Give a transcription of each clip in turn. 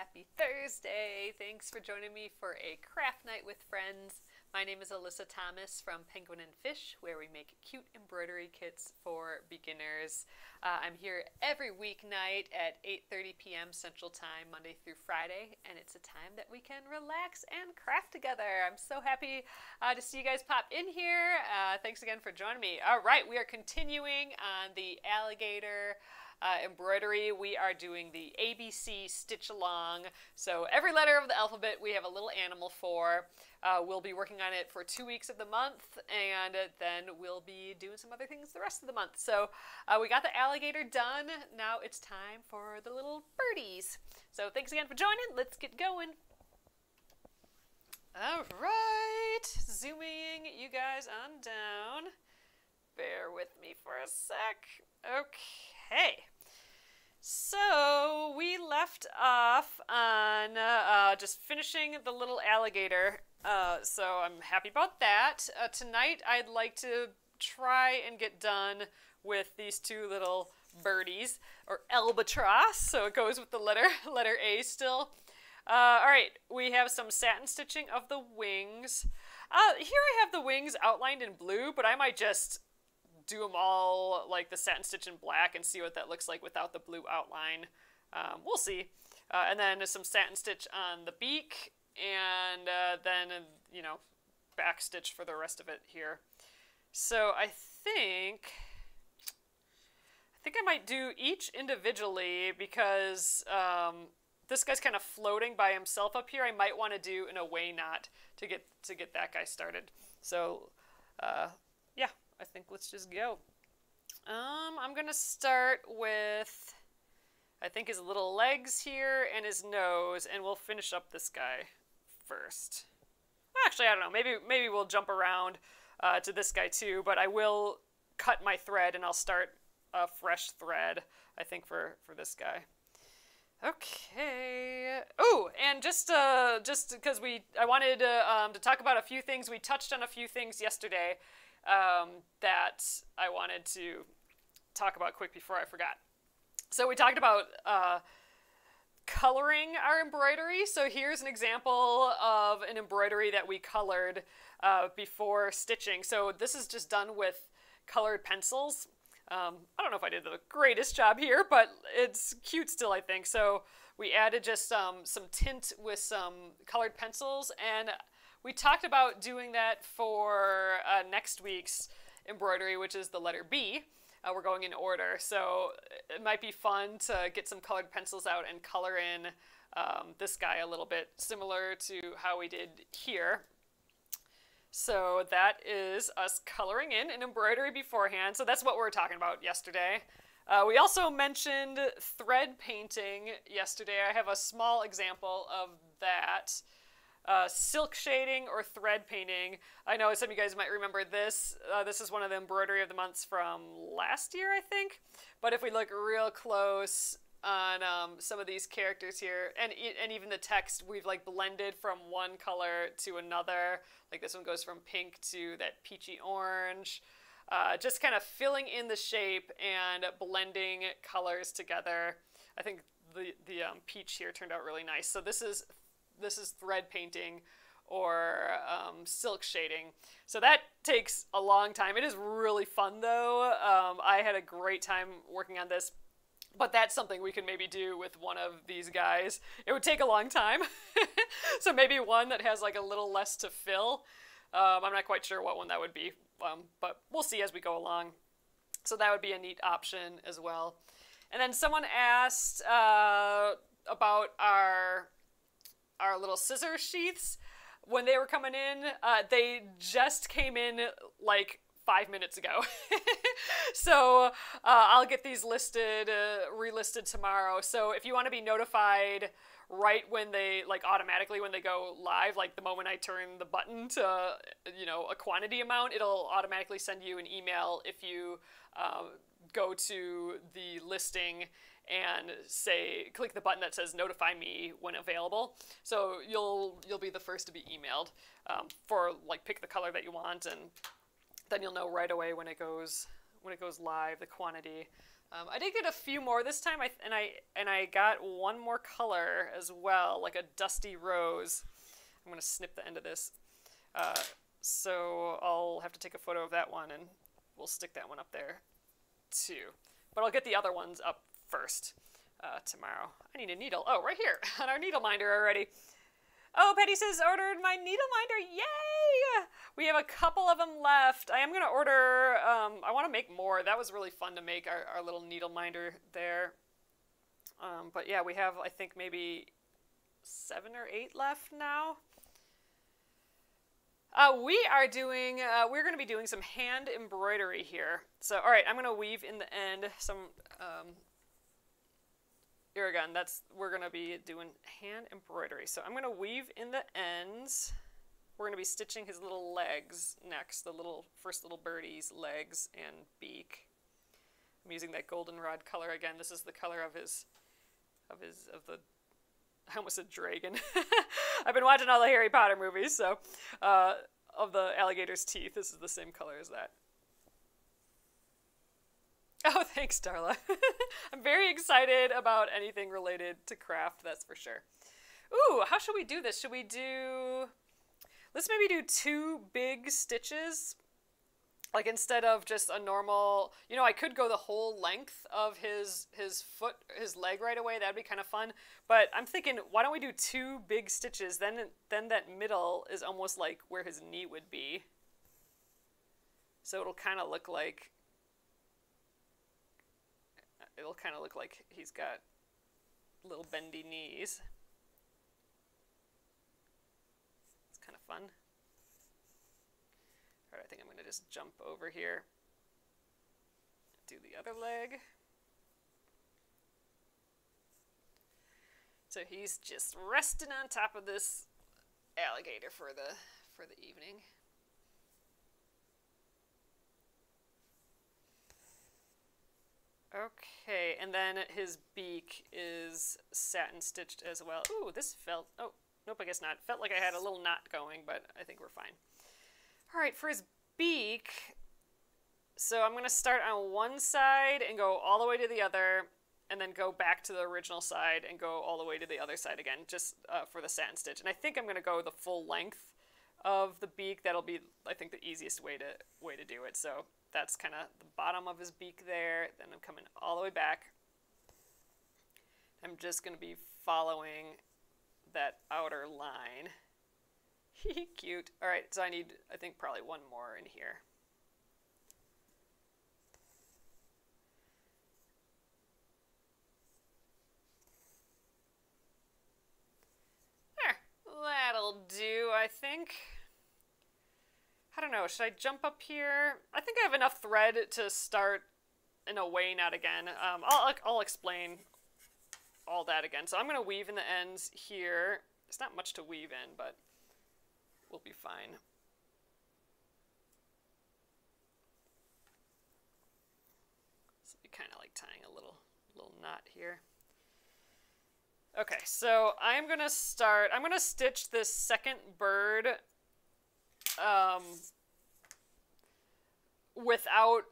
Happy Thursday! Thanks for joining me for a craft night with friends. My name is Alyssa Thomas from Penguin and Fish, where we make cute embroidery kits for beginners. Uh, I'm here every weeknight at 8:30 p.m. Central Time, Monday through Friday, and it's a time that we can relax and craft together. I'm so happy uh, to see you guys pop in here. Uh, thanks again for joining me. All right, we are continuing on the alligator uh, embroidery, we are doing the ABC stitch along. So every letter of the alphabet we have a little animal for. Uh, we'll be working on it for two weeks of the month, and then we'll be doing some other things the rest of the month. So uh, we got the alligator done. Now it's time for the little birdies. So thanks again for joining. Let's get going. All right, zooming you guys on down. Bear with me for a sec. Okay. So we left off on uh, just finishing the little alligator. Uh, so I'm happy about that. Uh, tonight I'd like to try and get done with these two little birdies or albatross. So it goes with the letter letter A still. Uh, all right, we have some satin stitching of the wings. Uh, here I have the wings outlined in blue, but I might just do them all like the satin stitch in black and see what that looks like without the blue outline. Um, we'll see. Uh, and then some satin stitch on the beak and uh, then, uh, you know, back stitch for the rest of it here. So I think, I think I might do each individually because um, this guy's kind of floating by himself up here. I might want to do an away knot to get, to get that guy started. So uh, I think let's just go. Um, I'm going to start with, I think his little legs here and his nose, and we'll finish up this guy first. Actually, I don't know. Maybe maybe we'll jump around uh, to this guy too, but I will cut my thread and I'll start a fresh thread, I think, for, for this guy. Okay. Oh, and just uh, just because we, I wanted uh, um, to talk about a few things. We touched on a few things yesterday um, that I wanted to talk about quick before I forgot. So we talked about uh, coloring our embroidery. So here's an example of an embroidery that we colored uh, before stitching. So this is just done with colored pencils. Um, I don't know if I did the greatest job here, but it's cute still, I think. So we added just um, some tint with some colored pencils, and we talked about doing that for uh, next week's embroidery, which is the letter B. Uh, we're going in order, so it might be fun to get some colored pencils out and color in um, this guy a little bit, similar to how we did here. So that is us coloring in an embroidery beforehand. So that's what we were talking about yesterday. Uh, we also mentioned thread painting yesterday. I have a small example of that. Uh, silk shading or thread painting. I know some of you guys might remember this. Uh, this is one of the embroidery of the months from last year, I think. But if we look real close on um, some of these characters here, and and even the text, we've like blended from one color to another. Like this one goes from pink to that peachy orange. Uh, just kind of filling in the shape and blending colors together. I think the the um, peach here turned out really nice. So this is this is thread painting or um, silk shading. So that takes a long time. It is really fun though. Um, I had a great time working on this, but that's something we can maybe do with one of these guys. It would take a long time. so maybe one that has like a little less to fill. Um, I'm not quite sure what one that would be, um, but we'll see as we go along. So that would be a neat option as well. And then someone asked uh, about our our little scissor sheaths when they were coming in. Uh, they just came in like five minutes ago. so uh, I'll get these listed, uh, relisted tomorrow. So if you want to be notified right when they, like automatically when they go live, like the moment I turn the button to, you know, a quantity amount, it'll automatically send you an email if you uh, go to the listing and say click the button that says notify me when available so you'll you'll be the first to be emailed um, for like pick the color that you want and then you'll know right away when it goes when it goes live the quantity Um, I did get a few more this time, I, and I and I got one more color as well, like a dusty rose. I'm gonna snip the end of this, uh, so I'll have to take a photo of that one, and we'll stick that one up there too. But I'll get the other ones up first uh, tomorrow. I need a needle. Oh, right here on our needle minder already. Oh, Petty says ordered my needle minder. Yay! We have a couple of them left. I am going to order, um, I want to make more. That was really fun to make, our, our little needle minder there. Um, but yeah, we have, I think, maybe seven or eight left now. Uh, we are doing, uh, we're going to be doing some hand embroidery here. So, all right, I'm going to weave in the end some um, Irrigun, that's, we're to be doing hand embroidery. So I'm to weave in the ends. We're to be stitching his little legs next, the little first little birdie's legs and beak. I'm using that goldenrod color again. This is the color of his, of his, of the, I almost said dragon. I've been watching all the Harry Potter movies, so, uh, of the alligator's teeth, this is the same color as that. Oh, thanks, Darla. I'm very excited about anything related to craft, that's for sure. Ooh, how should we do this? Should we do... Let's maybe do two big stitches. Like instead of just a normal, you know, I could go the whole length of his his foot, his leg right away. That'd be kind of fun. But I'm thinking, why don't we do two big stitches? Then then that middle is almost like where his knee would be. So it'll kind of look like it'll kind of look like he's got little bendy knees. It's kind of fun. All right, I think I'm going to just jump over here. Do the other leg. So he's just resting on top of this alligator for the for the evening. Okay, and then his beak is satin stitched as well. Ooh, this felt, oh, nope, I guess not. Felt like I had a little knot going, but I think we're fine. All right, for his beak, so I'm going to start on one side and go all the way to the other, and then go back to the original side and go all the way to the other side again, just uh, for the satin stitch. And I think I'm going to go the full length of the beak. That'll be, I think, the easiest way to way to do it. So that's kind of the bottom of his beak there. Then I'm coming all the way back. I'm just going to be following that outer line. Cute. All right, so I need, I think, probably one more in here. There, that'll do, I think. I don't know, should I jump up here? I think I have enough thread to start an away knot again. Um, I'll, I'll explain all that again. So I'm going to weave in the ends here. It's not much to weave in, but we'll be fine. So be kind of like tying a little, little knot here. Okay, so I'm going to start, I'm going to stitch this second bird um, without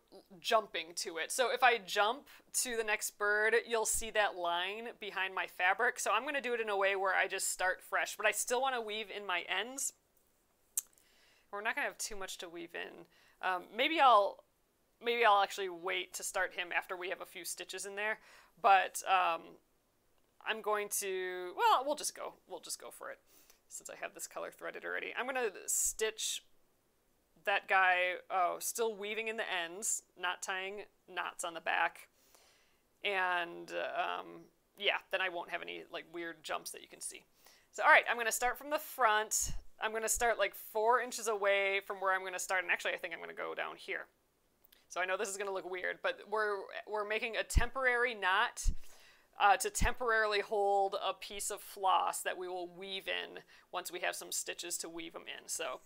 jumping to it. So if I jump to the next bird, you'll see that line behind my fabric. So I'm going to do it in a way where I just start fresh, but I still want to weave in my ends. We're not going to have too much to weave in. Um, maybe I'll maybe I'll actually wait to start him after we have a few stitches in there, but um, I'm going to, well, we'll just go. We'll just go for it since I have this color threaded already. I'm going to stitch that guy, oh, still weaving in the ends, not tying knots on the back. And um, yeah, then I won't have any like weird jumps that you can see. So all right, I'm going to start from the front. I'm going to start like four inches away from where I'm going to start. And actually, I think I'm going to go down here. So I know this is going to look weird, but we're, we're making a temporary knot uh, to temporarily hold a piece of floss that we will weave in once we have some stitches to weave them in. So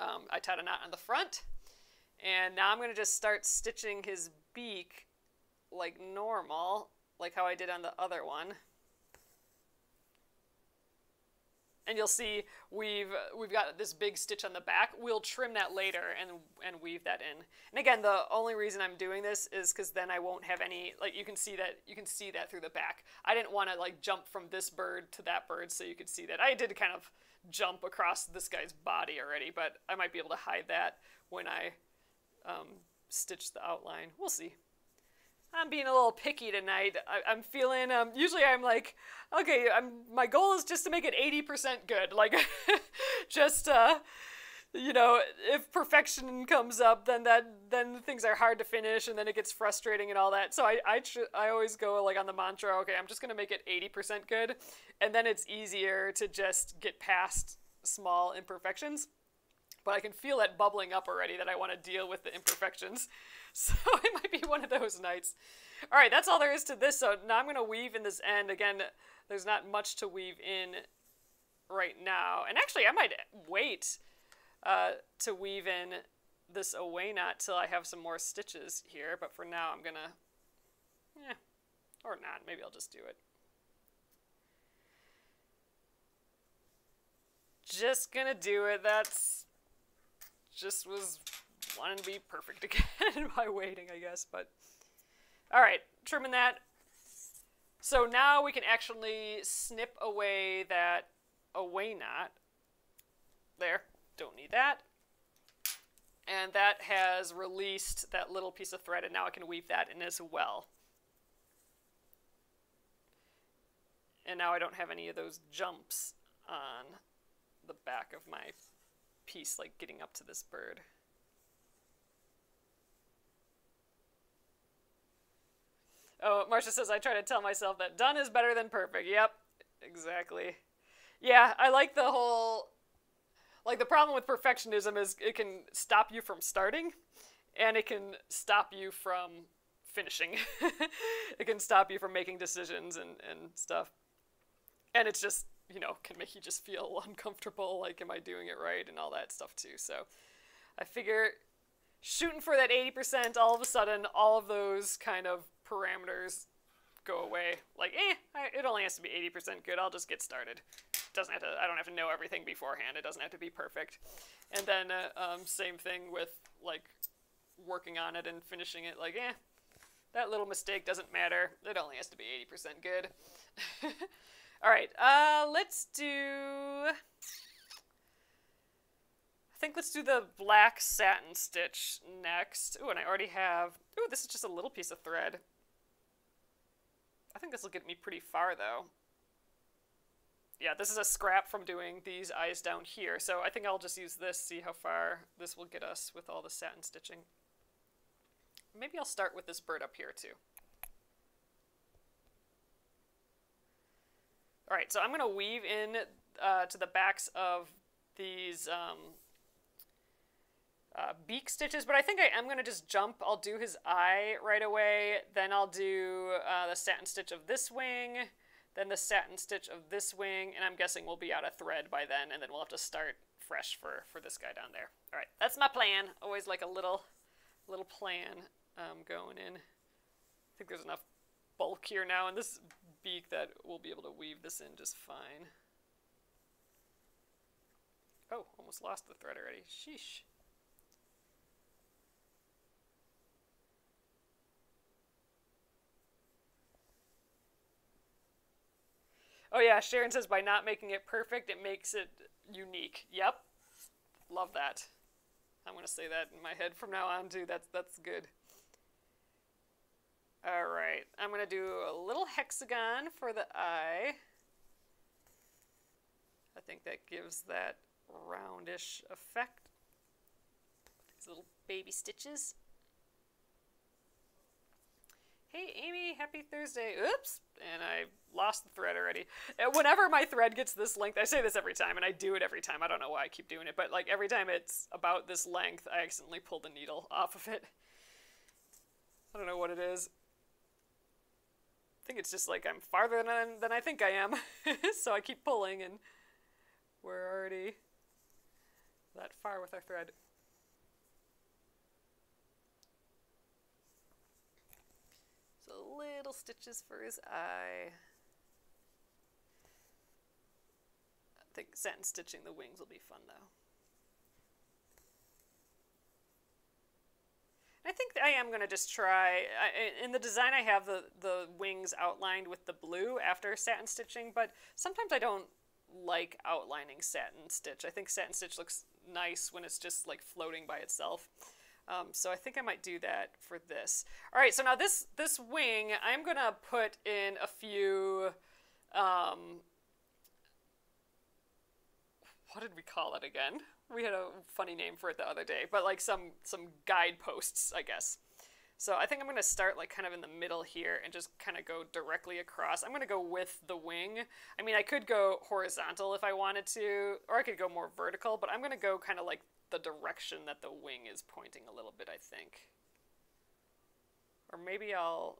um, I tied a knot on the front, and now I'm going to just start stitching his beak like normal, like how I did on the other one. and you'll see we've we've got this big stitch on the back. We'll trim that later and and weave that in. And again, the only reason I'm doing this is because then I won't have any like you can see that you can see that through the back. I didn't want to like jump from this bird to that bird so you could see that. I did kind of jump across this guy's body already, but I might be able to hide that when I um, stitch the outline. We'll see. I'm being a little picky tonight. I, am feeling. Um, usually, I'm like, okay, I'm. My goal is just to make it 80% good. Like, just uh, you know, if perfection comes up, then that then things are hard to finish, and then it gets frustrating and all that. So I I I always go like on the mantra. Okay, I'm just gonna make it 80% good, and then it's easier to just get past small imperfections. But I can feel that bubbling up already that I want to deal with the imperfections. So it might be one of those nights. All right, that's all there is to this. So now I'm to weave in this end. Again, there's not much to weave in right now. And actually, I might wait uh, to weave in this away knot till I have some more stitches here. But for now, I'm to, yeah, or not. Maybe I'll just do it. Just to do it. That's just was wanting to be perfect again by waiting, I guess. But all right, trimming that. So now we can actually snip away that away knot. There, don't need that. And that has released that little piece of thread, and now I can weave that in as well. And now I don't have any of those jumps on the back of my piece, like getting up to this bird. Oh, Marcia says, I try to tell myself that done is better than perfect. Yep, exactly. Yeah, I like the whole. Like, the problem with perfectionism is it can stop you from starting, and it can stop you from finishing. it can stop you from making decisions and, and stuff. And it's just, you know, can make you just feel uncomfortable. Like, am I doing it right? And all that stuff, too. So I figure shooting for that 80%, all of a sudden, all of those kind of parameters go away. Like, eh, it only has to be 80% good. I'll just get started. Doesn't have to. I don't have to know everything beforehand. It doesn't have to be perfect. And then uh, um, same thing with like working on it and finishing it. Like, eh, that little mistake doesn't matter. It only has to be 80% good. All right, uh, let's do. I think let's do the black satin stitch next. Ooh, and I already have. Ooh, this is just a little piece of thread. I think this will get me pretty far, though. Yeah, this is a scrap from doing these eyes down here, so I think I'll just use this, see how far this will get us with all the satin stitching. Maybe I'll start with this bird up here, too. Alright, so I'm to weave in uh, to the backs of these um, uh, beak stitches, but I think I am going to just jump. I'll do his eye right away, then I'll do uh, the satin stitch of this wing, then the satin stitch of this wing, and I'm guessing we'll be out of thread by then, and then we'll have to start fresh for, for this guy down there. All right, that's my plan. Always like a little, little plan um, going in. I think there's enough bulk here now in this beak that we'll be able to weave this in just fine. Oh, almost lost the thread already. Sheesh. Oh yeah, Sharon says by not making it perfect, it makes it unique. Yep, love that. I'm gonna say that in my head from now on too. That's that's good. All right, I'm gonna do a little hexagon for the eye. I think that gives that roundish effect. These little baby stitches. Hey Amy, happy Thursday. Oops, and I lost the thread already. Uh, whenever my thread gets this length, I say this every time, and I do it every time. I don't know why I keep doing it, but like every time it's about this length, I accidentally pull the needle off of it. I don't know what it is. I think it's just like I'm farther than, than I think I am, so I keep pulling, and we're already that far with our thread. Little stitches for his eye. I think satin stitching the wings will be fun though. I think I am going to just try, I, in the design I have the, the wings outlined with the blue after satin stitching, but sometimes I don't like outlining satin stitch. I think satin stitch looks nice when it's just like floating by itself. Um, so I think I might do that for this. All right, so now this, this wing, I'm going to put in a few, um, what did we call it again? We had a funny name for it the other day, but like some, some guideposts, I guess. So I think I'm going to start like kind of in the middle here and just kind of go directly across. I'm going to go with the wing. I mean, I could go horizontal if I wanted to, or I could go more vertical, but I'm going to go kind of like the direction that the wing is pointing a little bit, I think. Or maybe I'll,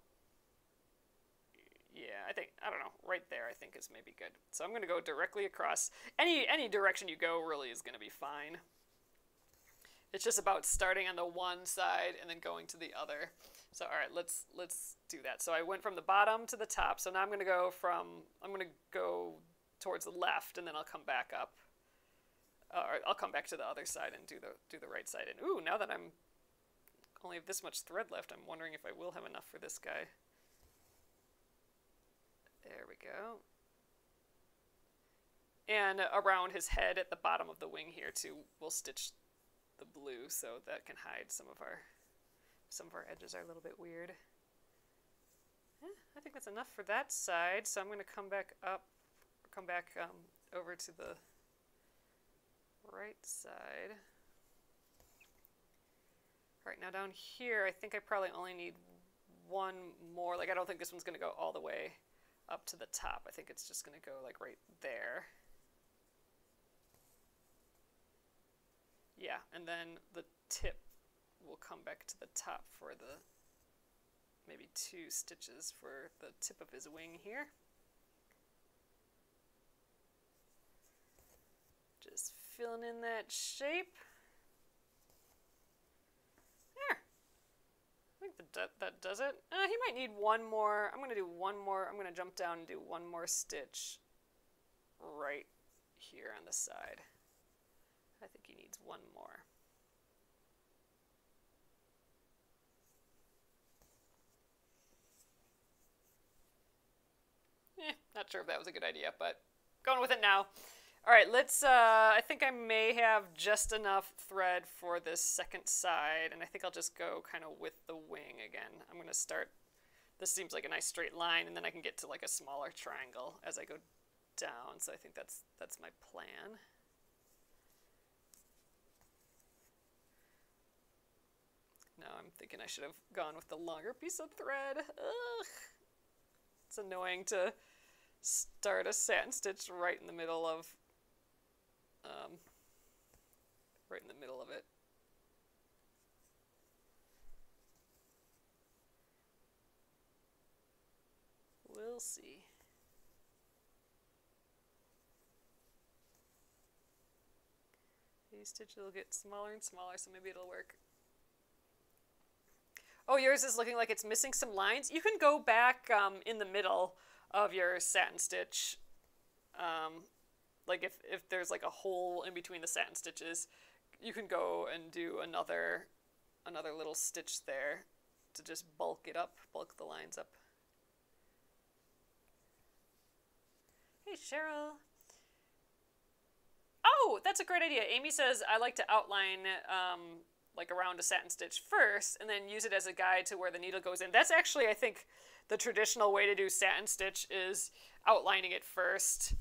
yeah, I think, I don't know, right there I think is maybe good. So I'm going to go directly across. Any, any direction you go really is going to be fine. It's just about starting on the one side and then going to the other. So all right, let's let's do that. So I went from the bottom to the top. So now I'm going to go from I'm going to go towards the left and then I'll come back up uh, I'll come back to the other side and do the do the right side. And ooh, now that I'm only have this much thread left, I'm wondering if I will have enough for this guy. There we go. And around his head at the bottom of the wing here too, we'll stitch the blue so that can hide some of our some of our edges are a little bit weird. Eh, I think that's enough for that side, so I'm going to come back up, come back um, over to the right side. All right, now down here, I think I probably only need one more. Like, I don't think this one's going to go all the way up to the top. I think it's just going to go, like, right there. Yeah, and then the tip will come back to the top for the maybe two stitches for the tip of his wing here. Just filling in that shape. There. I think that, that does it. Uh, he might need one more. I'm going to do one more. I'm going to jump down and do one more stitch right here on the side. I think he needs one more. Eh, not sure if that was a good idea, but going with it now. All right, let's, uh, I think I may have just enough thread for this second side, and I think I'll just go kind of with the wing again. I'm going to start, this seems like a nice straight line, and then I can get to like a smaller triangle as I go down, so I think that's, that's my plan. Now I'm thinking I should have gone with the longer piece of thread. Ugh. It's annoying to start a satin stitch right in the middle of um, right in the middle of it. We'll see. These stitches will get smaller and smaller, so maybe it'll work. Oh, yours is looking like it's missing some lines. You can go back um, in the middle of your satin stitch um, like if, if there's like a hole in between the satin stitches, you can go and do another another little stitch there to just bulk it up, bulk the lines up. Hey Cheryl. Oh, that's a great idea. Amy says I like to outline um, like around a satin stitch first and then use it as a guide to where the needle goes in. That's actually, I think, the traditional way to do satin stitch is outlining it first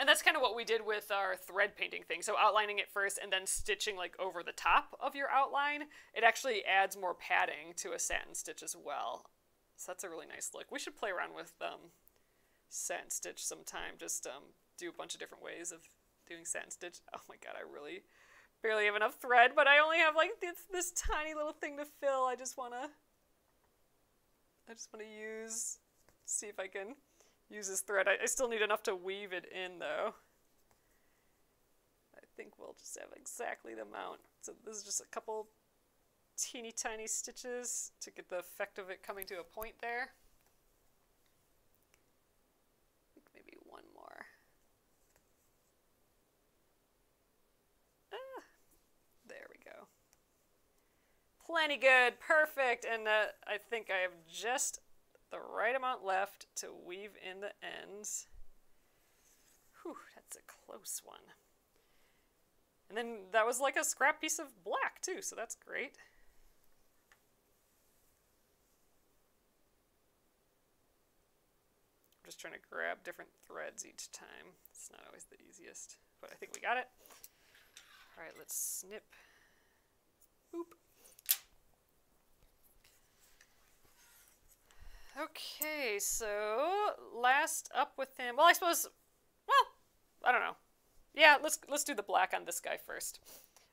and that's kind of what we did with our thread painting thing. So outlining it first and then stitching like over the top of your outline, it actually adds more padding to a satin stitch as well. So that's a really nice look. We should play around with um, satin stitch sometime. Just um, do a bunch of different ways of doing satin stitch. Oh my god, I really barely have enough thread, but I only have like this, this tiny little thing to fill. I just wanna, I just wanna use, see if I can use this thread. I, I still need enough to weave it in though. I think we'll just have exactly the amount. So this is just a couple teeny tiny stitches to get the effect of it coming to a point there. maybe one more. Ah, there we go. Plenty good, perfect, and uh, I think I have just the right amount left to weave in the ends. Whew, that's a close one. And then that was like a scrap piece of black too, so that's great. I'm just trying to grab different threads each time. It's not always the easiest, but I think we got it. All right, let's snip. Boop. Okay, so last up with him. Well, I suppose. Well, I don't know. Yeah, let's let's do the black on this guy first.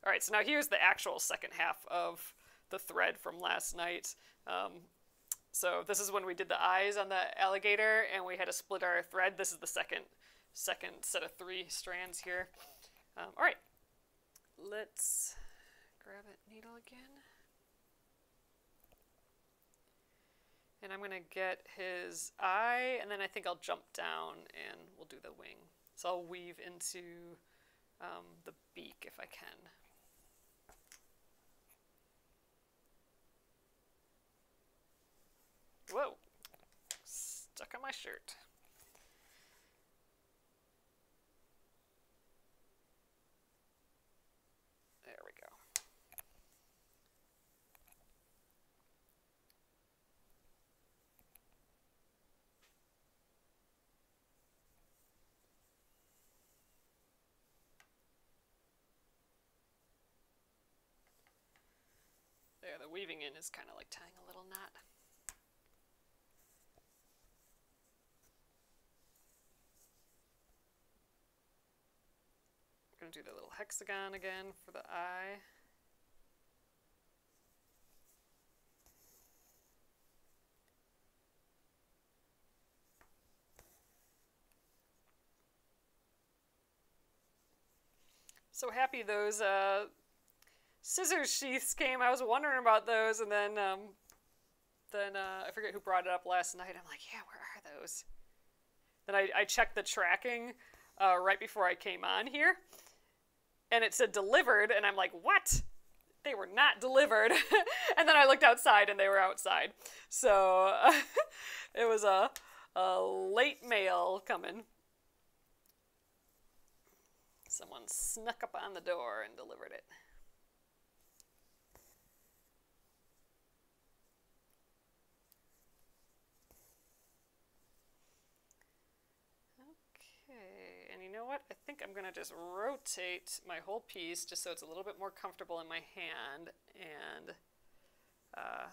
All right, so now here's the actual second half of the thread from last night. Um, so this is when we did the eyes on the alligator, and we had to split our thread. This is the second second set of three strands here. Um, all right, let's grab that needle again. And I'm to get his eye, and then I think I'll jump down and we'll do the wing. So I'll weave into um, the beak if I can. Whoa, stuck on my shirt. There, the weaving in is kind of like tying a little knot. I'm going to do the little hexagon again for the eye. So happy those uh, scissors sheaths came, I was wondering about those, and then um, then uh, I forget who brought it up last night. I'm like, yeah, where are those? Then I, I checked the tracking uh, right before I came on here, and it said delivered, and I'm like, what? They were not delivered. and then I looked outside, and they were outside. So uh, it was a, a late mail coming. Someone snuck up on the door and delivered it. know what? I think I'm to just rotate my whole piece just so it's a little bit more comfortable in my hand. And uh,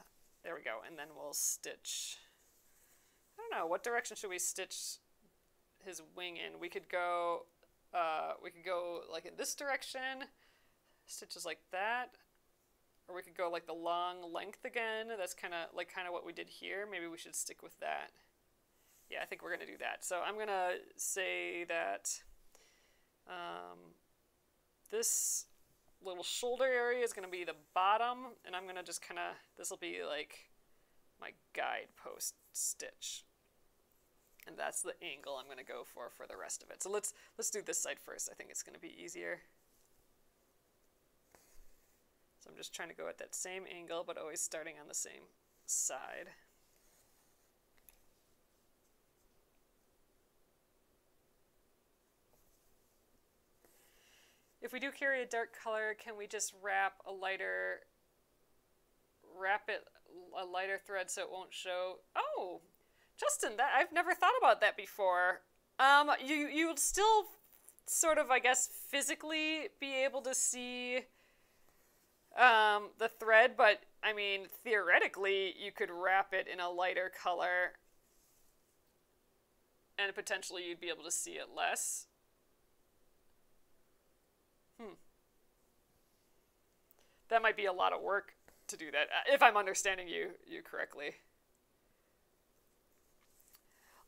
there we go. And then we'll stitch. I don't know. What direction should we stitch his wing in? We could go, uh, we could go like in this direction, stitches like that. Or we could go like the long length again. That's kind of like kind of what we did here. Maybe we should stick with that. Yeah, I think we're going to do that. So I'm going to say that um, this little shoulder area is going to be the bottom, and I'm going to just kind of, this will be like my guidepost stitch. And that's the angle I'm going to go for for the rest of it. So let's, let's do this side first. I think it's going to be easier. So I'm just trying to go at that same angle, but always starting on the same side. If we do carry a dark color, can we just wrap a lighter, wrap it a lighter thread so it won't show? Oh, Justin, that I've never thought about that before. Um, you you would still sort of, I guess, physically be able to see um, the thread, but I mean, theoretically, you could wrap it in a lighter color and potentially you'd be able to see it less. Hmm. That might be a lot of work to do that, if I'm understanding you you correctly.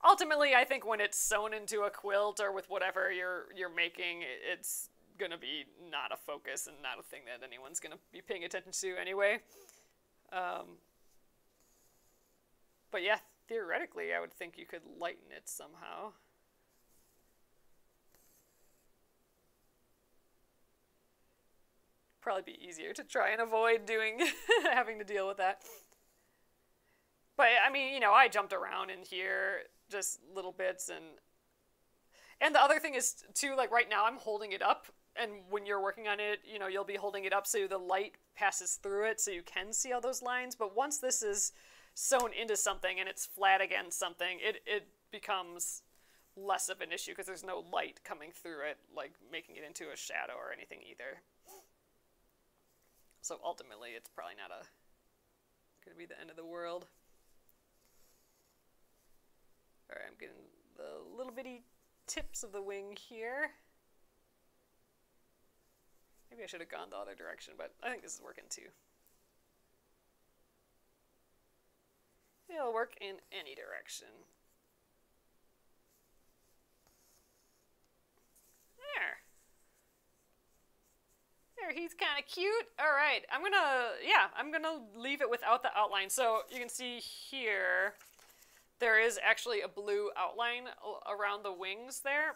Ultimately, I think when it's sewn into a quilt or with whatever you're you're making, it's gonna be not a focus and not a thing that anyone's gonna be paying attention to anyway. Um, but yeah, theoretically, I would think you could lighten it somehow. Probably be easier to try and avoid doing having to deal with that. But I mean, you know, I jumped around in here just little bits and and the other thing is too like right now I'm holding it up and when you're working on it, you know, you'll be holding it up so the light passes through it so you can see all those lines, but once this is sewn into something and it's flat against something, it it becomes less of an issue because there's no light coming through it, like making it into a shadow or anything either. So ultimately, it's probably not a to be the end of the world. All right, I'm getting the little bitty tips of the wing here. Maybe I should have gone the other direction, but I think this is working too. It'll work in any direction. There. There, he's kind of cute. All right, I'm gonna, yeah, I'm gonna leave it without the outline. So you can see here, there is actually a blue outline around the wings there.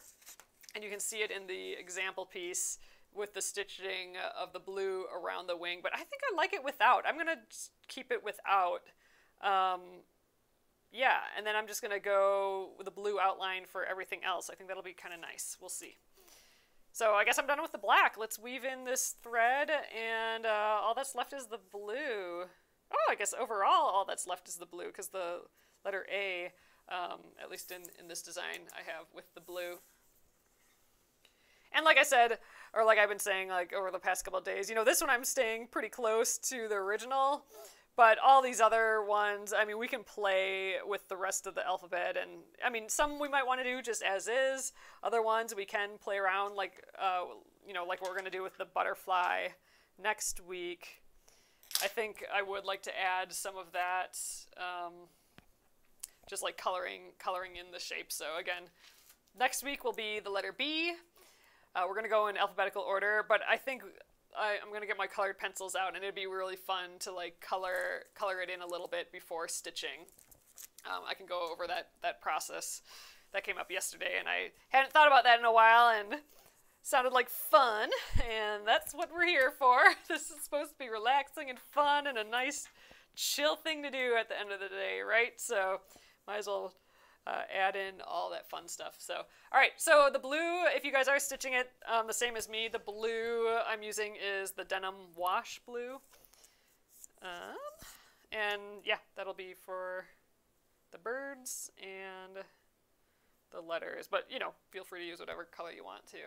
And you can see it in the example piece with the stitching of the blue around the wing. But I think I like it without. I'm gonna keep it without. Um, yeah, and then I'm just gonna go with a blue outline for everything else. I think that'll be kind of nice. We'll see. So I guess I'm done with the black. Let's weave in this thread, and uh, all that's left is the blue. Oh, I guess overall all that's left is the blue, because the letter A, um, at least in, in this design, I have with the blue. And like I said, or like I've been saying like over the past couple days, you know, this one I'm staying pretty close to the original. But all these other ones, I mean, we can play with the rest of the alphabet, and I mean, some we might want to do just as is. Other ones we can play around, like uh, you know, like what we're gonna do with the butterfly next week. I think I would like to add some of that, um, just like coloring, coloring in the shape. So again, next week will be the letter B. Uh, we're gonna go in alphabetical order, but I think I, am gonna get my colored pencils out, and it'd be really fun to like color color it in a little bit before stitching. Um, I can go over that that process that came up yesterday, and I hadn't thought about that in a while, and sounded like fun, and that's what we're here for. This is supposed to be relaxing and fun, and a nice chill thing to do at the end of the day, right? So might as well uh, add in all that fun stuff. So, all right, so the blue, if you guys are stitching it um, the same as me, the blue I'm using is the denim wash blue. Um, and yeah, that'll be for the birds and the letters. But, you know, feel free to use whatever color you want to.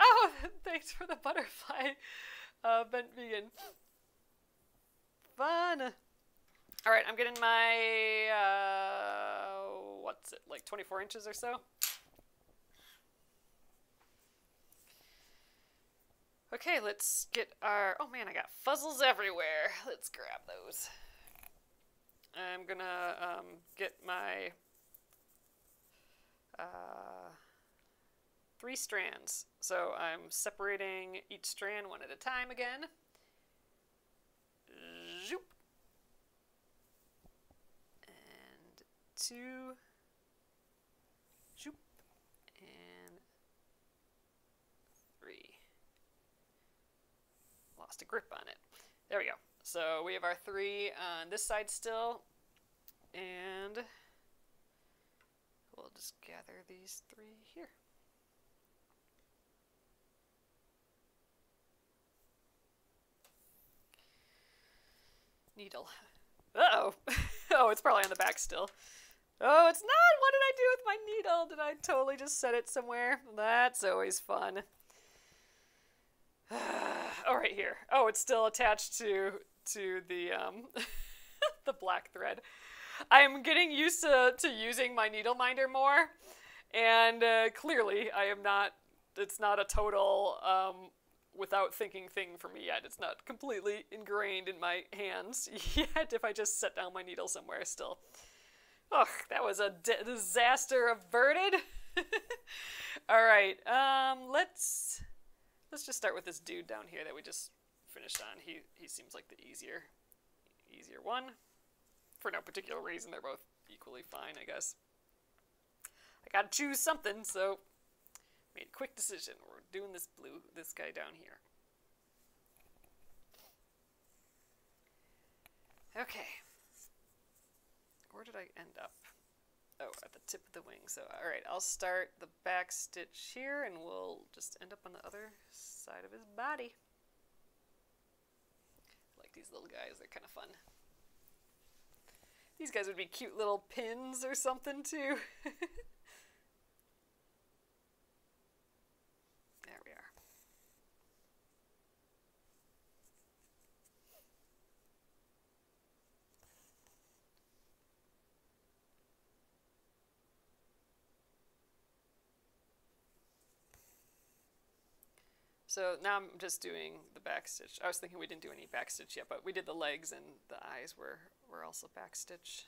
Oh, thanks for the butterfly, uh, Bent Vegan. Fun. All right, I'm getting my, uh, what's it, like 24 inches or so? Okay, let's get our, oh man, I got fuzzles everywhere. Let's grab those. I'm gonna um, get my uh, three strands. So I'm separating each strand one at a time again. Zoop. Two, shoop, and three. Lost a grip on it. There we go. So we have our three on this side still, and we'll just gather these three here. Needle. Uh-oh. oh, it's probably on the back still. Oh, it's not! What did I do with my needle? Did I totally just set it somewhere? That's always fun. oh, right here. Oh, it's still attached to to the um, the black thread. I'm getting used to, to using my needle minder more, and uh, clearly I am not. It's not a total um, without thinking thing for me yet. It's not completely ingrained in my hands yet. If I just set down my needle somewhere still. Oh, that was a disaster averted. All right, um, let's let's just start with this dude down here that we just finished on. He he seems like the easier easier one. For no particular reason, they're both equally fine, I guess. I gotta choose something, so made a quick decision. We're doing this blue, this guy down here. Okay. Where did I end up? Oh, at the tip of the wing. So, all right, I'll start the back stitch here and we'll just end up on the other side of his body. I like these little guys, they're kind of fun. These guys would be cute little pins or something too. So now I'm just doing the back stitch. I was thinking we didn't do any back stitch yet, but we did the legs and the eyes were, were also back stitch.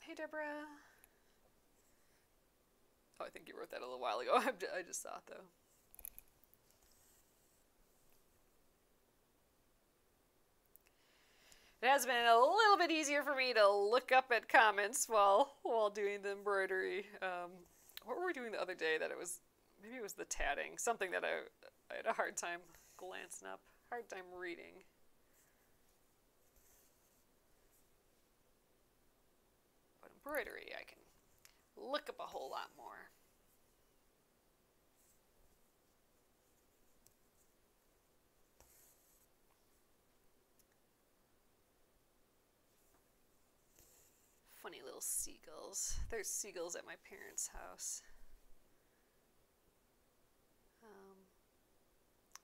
Hey, Deborah. Oh, I think you wrote that a little while ago. I just saw it, though. It has been a little bit easier for me to look up at comments while while doing the embroidery. Um, what were we doing the other day that it was, maybe it was the tatting, something that I, I had a hard time glancing up, hard time reading. But embroidery, I can look up a whole lot more. Funny little seagulls. There's seagulls at my parents' house. Um,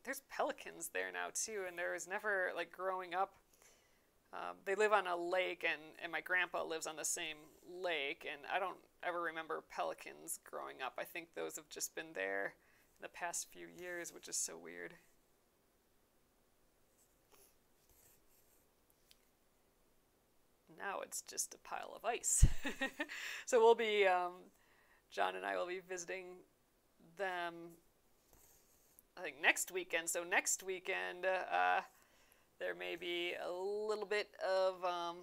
there's pelicans there now too, and there was never like growing up. Um, they live on a lake, and, and my grandpa lives on the same lake, and I don't ever remember pelicans growing up. I think those have just been there in the past few years, which is so weird. Now it's just a pile of ice. so we'll be, um, John and I will be visiting them, I think next weekend. So next weekend, uh, there may be a little bit of um,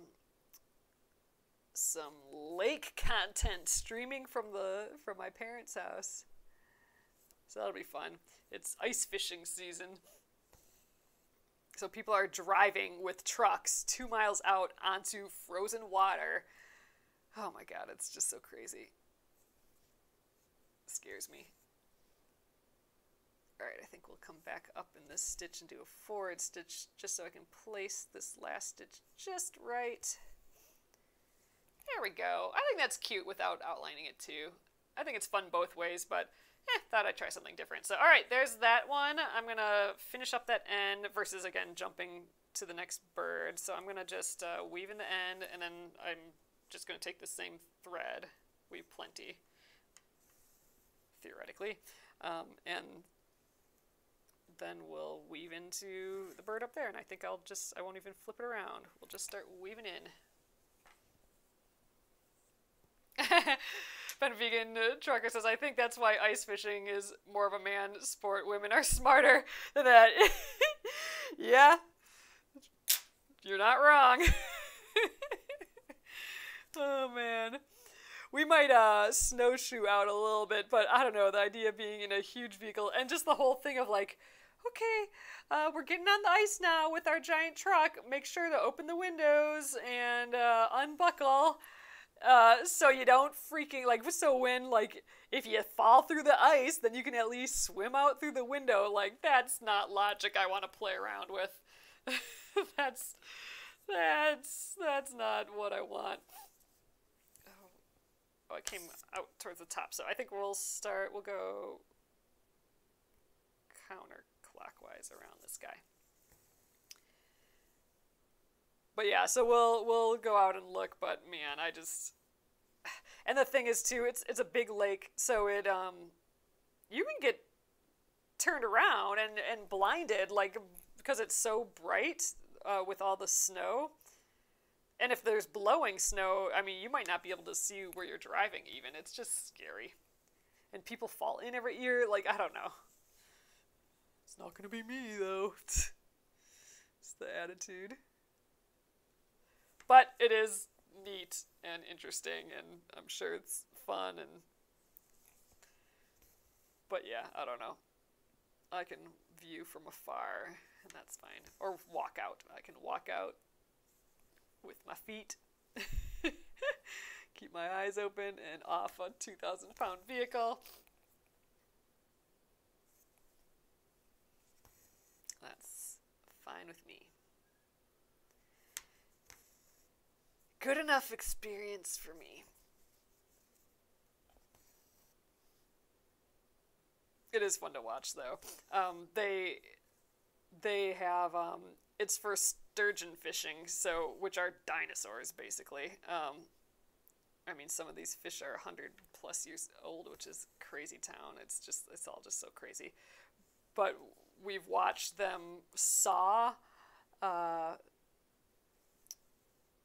some lake content streaming from the from my parents' house. So that'll be fun. It's ice fishing season. So people are driving with trucks two miles out onto frozen water. Oh my god, it's just so crazy. It scares me. Alright, I think we'll come back up in this stitch and do a forward stitch just so I can place this last stitch just right. There we go. I think that's cute without outlining it too. I think it's fun both ways, but eh, thought I'd try something different. So, all right, there's that one. I'm going to finish up that end versus, again, jumping to the next bird. So I'm going to just uh, weave in the end, and then I'm just going to take the same thread, weave plenty, theoretically, um, and then we'll weave into the bird up there. And I think I'll just, I won't even flip it around. We'll just start weaving in. Ben Vegan Trucker says, I think that's why ice fishing is more of a man sport. Women are smarter than that. yeah, you're not wrong. oh, man. We might uh, snowshoe out a little bit, but I don't know. The idea of being in a huge vehicle and just the whole thing of like, okay, uh, we're getting on the ice now with our giant truck. Make sure to open the windows and uh, unbuckle uh, so you don't freaking like so when like if you fall through the ice then you can at least swim out through the window. Like that's not logic i want to play around with. That's that's that's not what i want. Oh, oh it came out towards the top so i think we'll start we'll go counterclockwise around this guy but yeah, so we'll we'll go out and look. But man, I just and the thing is too, it's it's a big lake, so it um you can get turned around and and blinded like because it's so bright uh, with all the snow. And if there's blowing snow, I mean, you might not be able to see where you're driving. Even it's just scary, and people fall in every year. Like I don't know. It's not gonna be me though. It's the attitude. But it is neat and interesting, and I'm sure it's fun and. But yeah, I don't know. I can view from afar, and that's fine. Or walk out. I can walk out with my feet. Keep my eyes open and off a 2,000 pound vehicle. That's fine with me. Good enough experience for me. It is fun to watch, though. Um, they they have um, it's for sturgeon fishing, so which are dinosaurs basically. Um, I mean, some of these fish are hundred plus years old, which is crazy town. It's just it's all just so crazy. But we've watched them saw uh,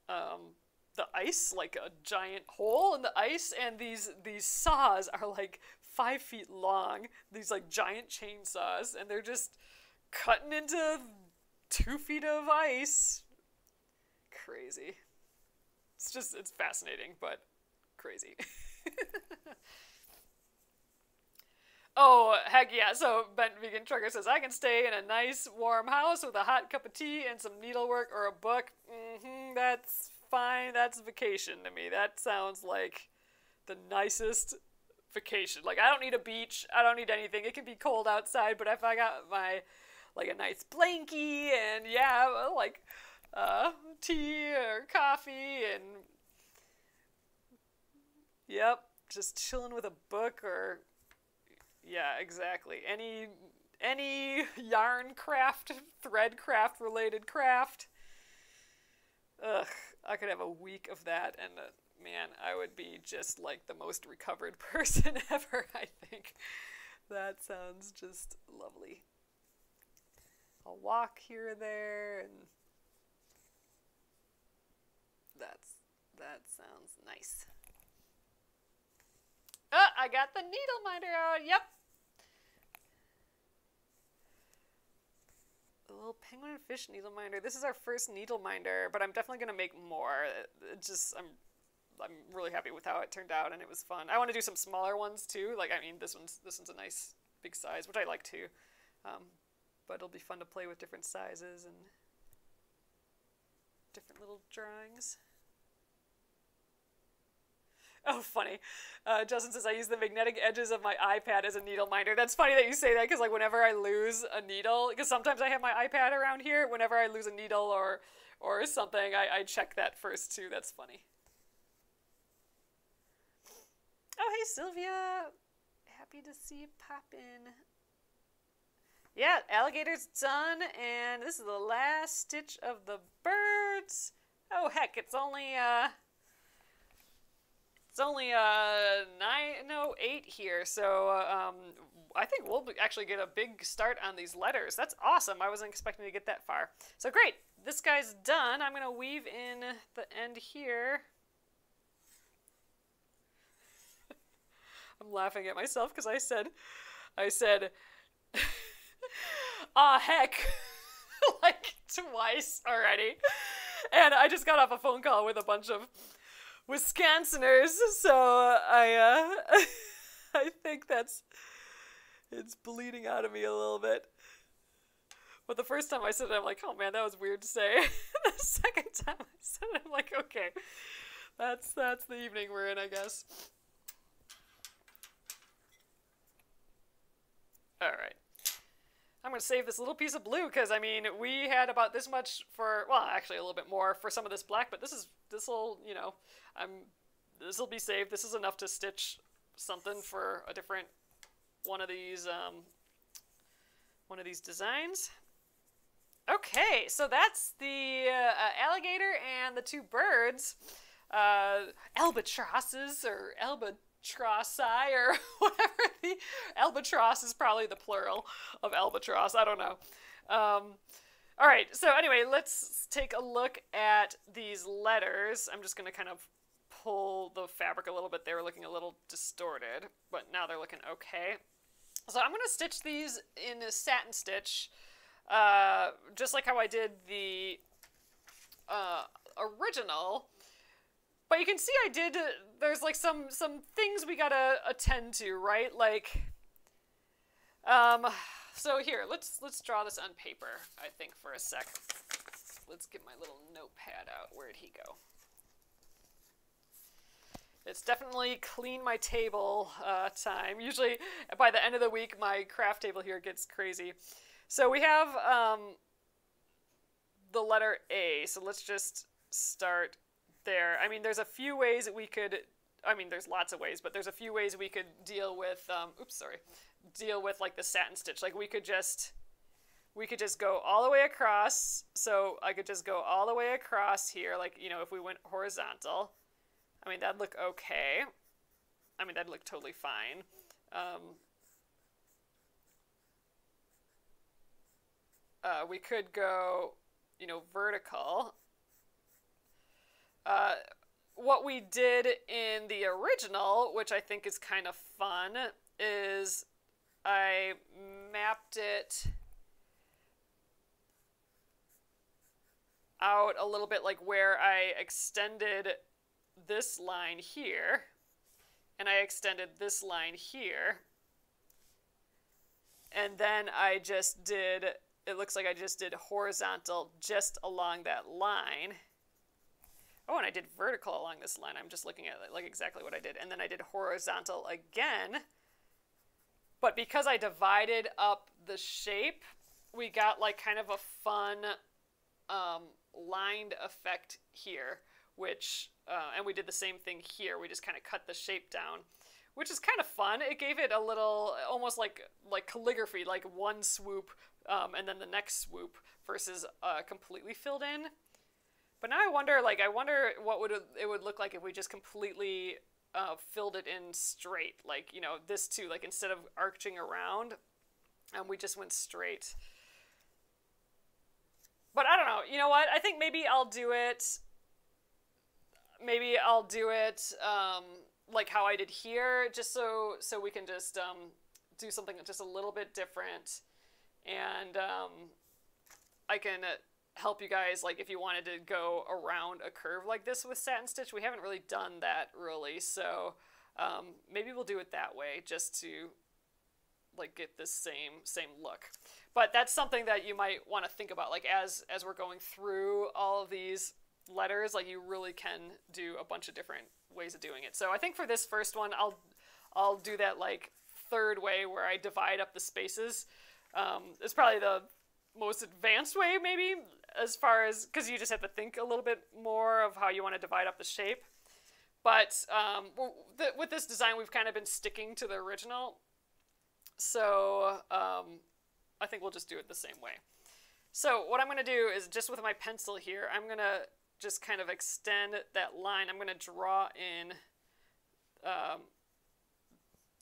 um, the ice, like a giant hole in the ice, and these these saws are like five feet long. These like giant chainsaws, and they're just cutting into two feet of ice. Crazy. It's just it's fascinating, but crazy. Oh, heck yeah. So, Bent Vegan Trucker says, I can stay in a nice warm house with a hot cup of tea and some needlework or a book. Mm-hmm, that's fine. That's vacation to me. That sounds like the nicest vacation. Like, I don't need a beach. I don't need anything. It can be cold outside, but if I got my, like, a nice blankie and, yeah, like, uh, tea or coffee and, yep, just chilling with a book or yeah, exactly. Any any yarn craft, thread craft related craft. Ugh, I could have a week of that, and uh, man, I would be just like the most recovered person ever. I think that sounds just lovely. I'll walk here or there, and that's that sounds nice. Oh, I got the needle minder out. Yep, little penguin fish needle minder. This is our first needle minder, but I'm definitely gonna make more. It, it just I'm I'm really happy with how it turned out, and it was fun. I want to do some smaller ones too. Like I mean, this one's this one's a nice big size, which I like too. Um, but it'll be fun to play with different sizes and different little drawings. Oh, funny. Uh, Justin says I use the magnetic edges of my iPad as a needle minder. That's funny that you say that because like whenever I lose a needle, because sometimes I have my iPad around here. Whenever I lose a needle or or something, I, I check that first too. That's funny. Oh, hey Sylvia. Happy to see you pop in. Yeah, alligator's done, and this is the last stitch of the birds. Oh heck, it's only uh it's only uh, 908 here, so um, I think we'll actually get a big start on these letters. That's awesome. I wasn't expecting to get that far. So great. This guy's done. I'm going to weave in the end here. I'm laughing at myself because I said, I said, ah, heck, like twice already. And I just got off a phone call with a bunch of Wisconsiners, so I uh, I think that's it's bleeding out of me a little bit. But the first time I said it, I'm like, oh man, that was weird to say. the second time I said it, I'm like, okay, that's that's the evening we're in, I guess. All right. I'm going to save this little piece of blue because I mean we had about this much for well actually a little bit more for some of this black but this is this will you know I'm this will be saved. This is enough to stitch something for a different one of these um, one of these designs. Okay so that's the uh, alligator and the two birds uh, albatrosses or albatrossi or whatever the albatross is probably the plural of albatross. I don't know. Um, all right. So anyway, let's take a look at these letters. I'm just going to kind of pull the fabric a little bit. They were looking a little distorted, but now they're looking okay. So I'm going to stitch these in a satin stitch. uh, just like how I did the uh, original. But you can see I did. There's like some some things we gotta attend to, right? Like, um, so here let's let's draw this on paper. I think for a sec. Let's get my little notepad out. Where'd he go? It's definitely clean my table uh, time. Usually by the end of the week, my craft table here gets crazy. So we have um, the letter A. So let's just start there. I mean, there's a few ways that we could. I mean, there's lots of ways, but there's a few ways we could deal with. Um, oops, sorry. Deal with like the satin stitch. Like we could just we could just go all the way across. So I could just go all the way across here, like, you know, if we went horizontal. I mean, that'd look okay. I mean, that'd look totally fine. Um, uh, we could go, you know, vertical. Uh, what we did in the original, which I think is kind of fun, is I mapped it out a little bit like where I extended this line here and I extended this line here. And then I just did it looks like I just did horizontal just along that line oh and I did vertical along this line I'm just looking at like exactly what I did and then I did horizontal again but because I divided up the shape we got like kind of a fun um, lined effect here, which, uh, and we did the same thing here. We just kind of cut the shape down, which is kind of fun. It gave it a little, almost like like calligraphy, like one swoop um, and then the next swoop versus uh, completely filled in. But now I wonder, like, I wonder what would it would look like if we just completely uh, filled it in straight, like you know this too, like instead of arching around, and we just went straight. But I don't know. You know what? I think maybe I'll do it. Maybe I'll do it um, like how I did here, just so so we can just um, do something just a little bit different, and um, I can help you guys like if you wanted to go around a curve like this with satin stitch. We haven't really done that really, so um, maybe we'll do it that way just to like get this same same look. But that's something that you might want to think about like as as we're going through all of these letters like you really can do a bunch of different ways of doing it. So I think for this first one I'll I'll do that like third way where I divide up the spaces. Um, it's probably the most advanced way maybe as far as because you just have to think a little bit more of how you want to divide up the shape. But um, with this design, we've kind of been sticking to the original so um, I think we'll just do it the same way. So what I'm going to do is just with my pencil here, I'm going to just kind of extend that line. I'm going to draw in um,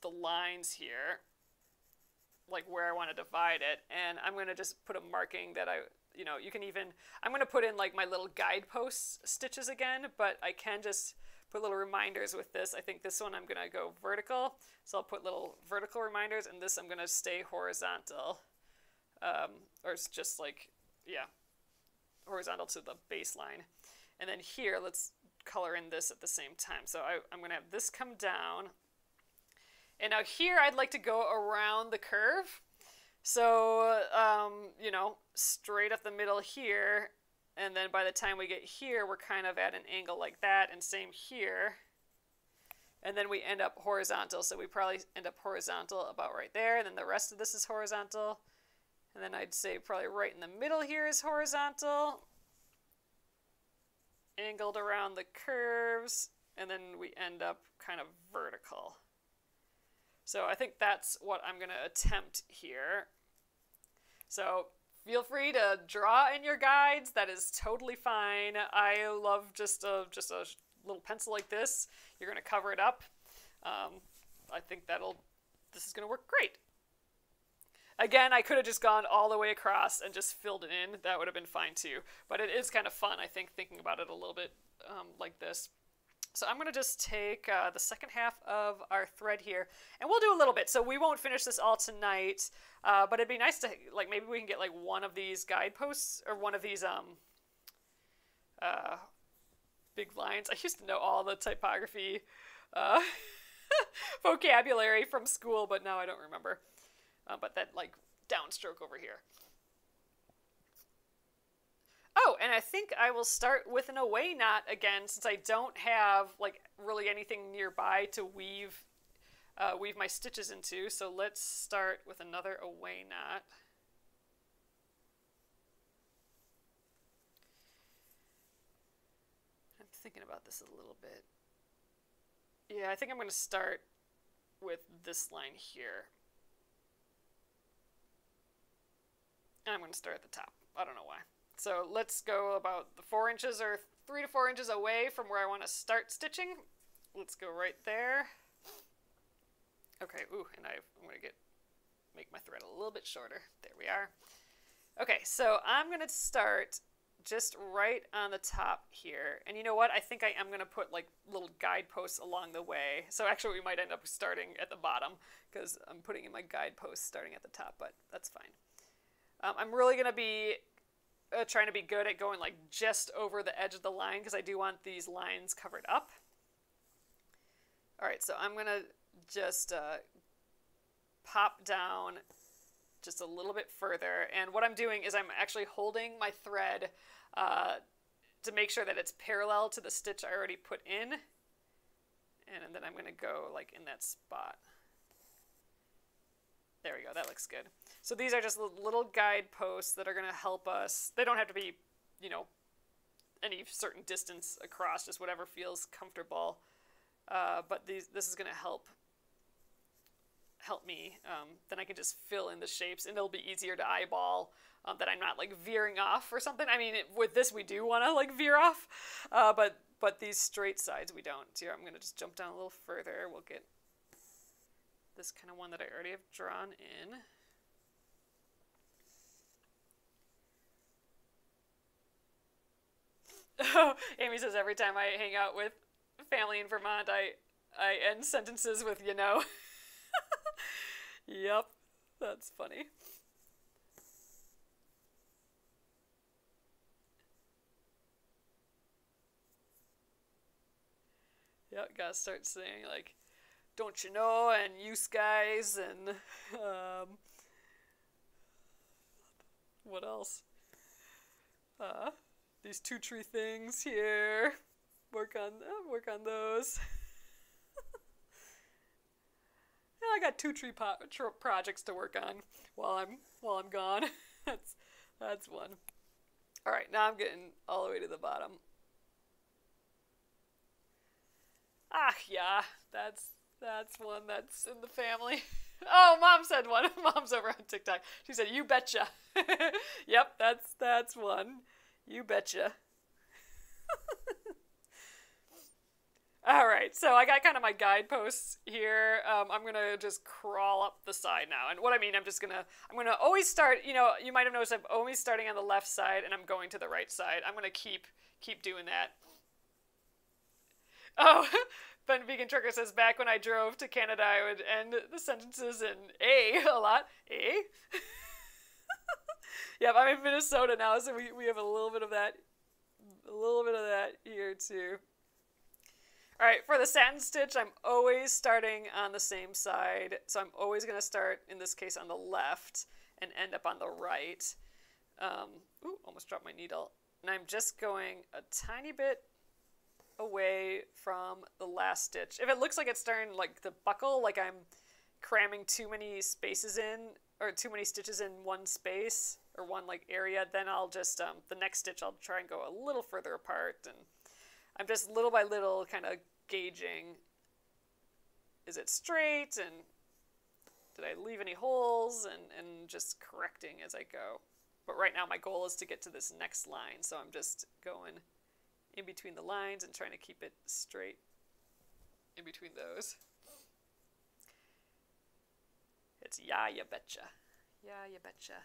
the lines here, like where I want to divide it. And I'm going to just put a marking that I, you know, you can even, I'm going to put in like my little guidepost stitches again, but I can just put little reminders with this. I think this one I'm going to go vertical. So I'll put little vertical reminders, and this I'm going to stay horizontal. Um, or it's just like, yeah, horizontal to the baseline. And then here, let's color in this at the same time. So I, I'm going to have this come down. And now here, I'd like to go around the curve. So, um, you know, straight up the middle here, and then by the time we get here, we're kind of at an angle like that, and same here. And then we end up horizontal, so we probably end up horizontal about right there, and then the rest of this is horizontal. And then I'd say probably right in the middle here is horizontal. Angled around the curves, and then we end up kind of vertical. So I think that's what I'm going to attempt here. So feel free to draw in your guides. That is totally fine. I love just a just a little pencil like this. You're gonna cover it up. Um, I think that'll this is gonna work great. Again, I could have just gone all the way across and just filled it in. That would have been fine too. But it is kind of fun, I think, thinking about it a little bit um, like this. So I'm going to just take uh, the second half of our thread here, and we'll do a little bit. So we won't finish this all tonight, uh, but it'd be nice to, like, maybe we can get, like, one of these guideposts, or one of these, um, uh, big lines. I used to know all the typography, uh, vocabulary from school, but now I don't remember. Uh, but that, like, downstroke over here. Oh, and I think I will start with an away knot again since I don't have like really anything nearby to weave uh, weave my stitches into. So let's start with another away knot. I'm thinking about this a little bit. Yeah, I think I'm going to start with this line here. And I'm going to start at the top. I don't know why. So let's go about the four inches or three to four inches away from where I want to start stitching. Let's go right there. Okay, ooh, and I, I'm going to get make my thread a little bit shorter. There we are. Okay, so I'm going to start just right on the top here. And you know what? I think I am going to put like little guideposts along the way. So actually we might end up starting at the bottom because I'm putting in my guideposts starting at the top, but that's fine. Um, I'm really going to be uh, trying to be good at going like just over the edge of the line because I do want these lines covered up. All right, so I'm to just uh, pop down just a little bit further. And what I'm doing is I'm actually holding my thread uh, to make sure that it's parallel to the stitch I already put in. And, then I'm to go like in that spot. There we go, that looks good. So these are just little guideposts that are going to help us. They don't have to be, you know, any certain distance across, just whatever feels comfortable. Uh, but these, this is going to help help me. Um, then I can just fill in the shapes, and it'll be easier to eyeball. Um, that I'm not like veering off or something. I mean, it, with this we do want to like veer off, uh, but but these straight sides we don't. Here, I'm gonna just jump down a little further. We'll get this kind of one that I already have drawn in. Oh, Amy says every time I hang out with family in Vermont, I I end sentences with you know. yep, that's funny. Yep, gotta start saying like don't you know, and use guys, and um, what else? Uh, these two tree things here. Work on uh, work on those. yeah, I got two tree po- tr- projects to work on while I'm while I'm gone. that's that's one. All right, now I'm getting all the way to the bottom. Ah, yeah, that's that's one that's in the family. Oh, mom said one. Mom's over on TikTok. She said, "You betcha." yep, that's that's one. You betcha. All right, so I got kind of my guideposts here. Um, I'm gonna just crawl up the side now, and what I mean, I'm just gonna, I'm gonna always start. You know, you might have noticed I'm always starting on the left side, and I'm going to the right side. I'm gonna keep keep doing that. Oh, Ben Vegan Trucker says, back when I drove to Canada, I would end the sentences in A a lot. A? yeah, I'm in Minnesota now, so we, we have a little bit of that, a little bit of that here too. All right, for the satin stitch, I'm always starting on the same side. So I'm always going to start, in this case, on the left and end up on the right. Um, ooh, almost dropped my needle. And I'm just going a tiny bit away from the last stitch. If it looks like it's starting like the buckle, like I'm cramming too many spaces in or too many stitches in one space or one like area, then I'll just um, the next stitch I'll try and go a little further apart and I'm just little by little kind of gauging is it straight and did I leave any holes and, and just correcting as I go. But right now my goal is to get to this next line, so I'm just going in between the lines and trying to keep it straight in between those. It's yeah, you betcha. Yeah, you betcha.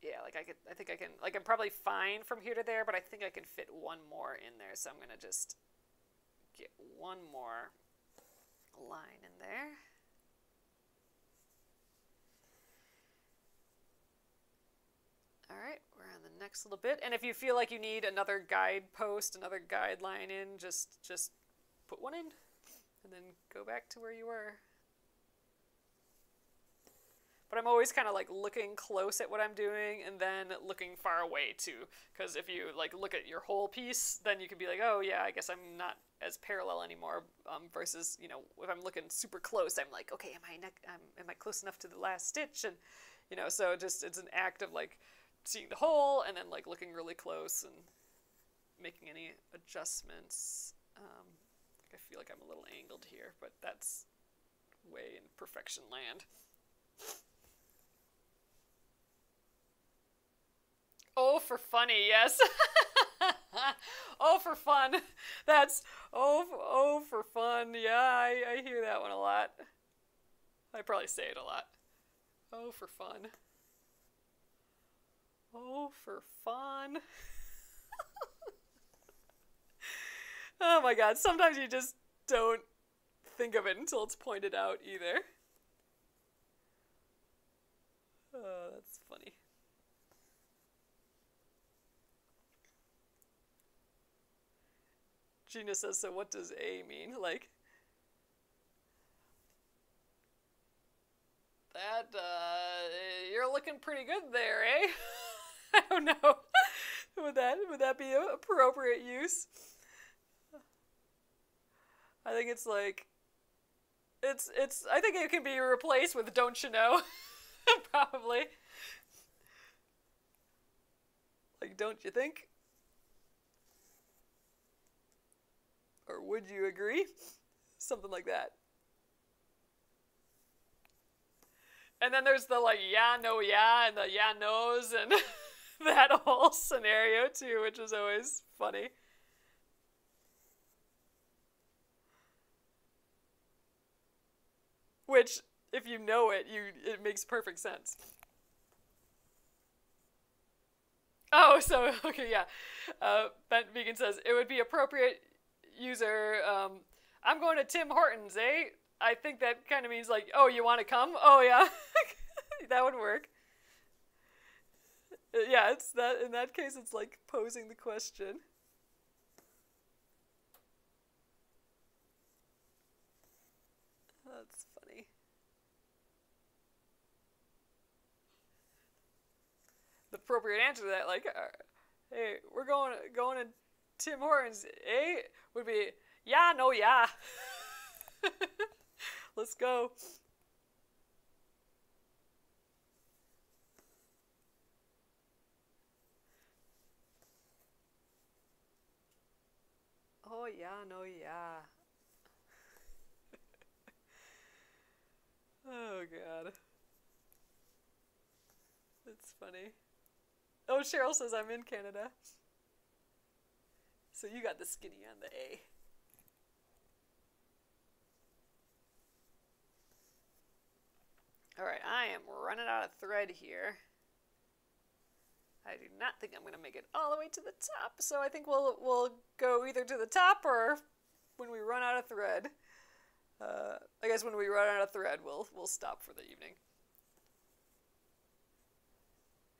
Yeah, like I could, I think I can, like I'm probably fine from here to there, but I think I can fit one more in there. So I'm gonna just get one more line in there. All right, we're on the next little bit. And if you feel like you need another guidepost, another guideline in, just just put one in and then go back to where you were. But I'm always kind of like looking close at what I'm doing and then looking far away too. Because if you like look at your whole piece, then you can be like, oh yeah, I guess I'm not as parallel anymore. Um, versus you know, if I'm looking super close, I'm like, okay, am I ne- um, am I close enough to the last stitch? And you know, so just it's an act of like seeing the whole and then like looking really close and making any adjustments. Um, I feel like I'm a little angled here, but that's way in perfection land. Oh, for funny, yes. oh, for fun. That's oh, oh, for fun. Yeah, I, I hear that one a lot. I probably say it a lot. Oh, for fun. Oh, for fun. oh my god, sometimes you just don't think of it until it's pointed out either. Oh, that's funny. Gina says, so what does A mean? Like, that, uh, you're looking pretty good there, eh? I don't know. would that, would that be appropriate use? I think it's like, it's, it's, I think it can be replaced with don't you know? Probably. Like, don't you think? Or would you agree? Something like that. And then there's the like, yeah, no, yeah, and the yeah, no's, and that whole scenario too, which is always funny. Which, if you know it, you it makes perfect sense. Oh, so okay, yeah. Uh, Bent Vegan says it would be appropriate user, um, I'm going to Tim Hortons, eh? I think that kind of means like, oh, you want to come? Oh, yeah. that would work. Yeah, it's that in that case it's like posing the question. That's funny. The appropriate answer to that like uh, hey, we're going going to Tim Hortons, eh? Would be, yeah, no, yeah. Let's go. Oh, yeah, no, yeah. oh, God. That's funny. Oh, Cheryl says I'm in Canada. So you got the skinny on the A. Alright, I am running out of thread here. I do not think I'm going to make it all the way to the top, so I think we'll, we'll go either to the top or when we run out of thread. Uh, I guess when we run out of thread, we'll, we'll stop for the evening.